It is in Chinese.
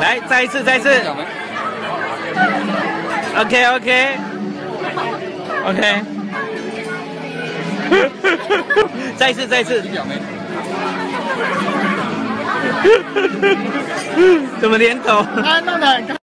来，再一次，再一次。OK OK OK。再一次，再一次。怎么连头？他弄得。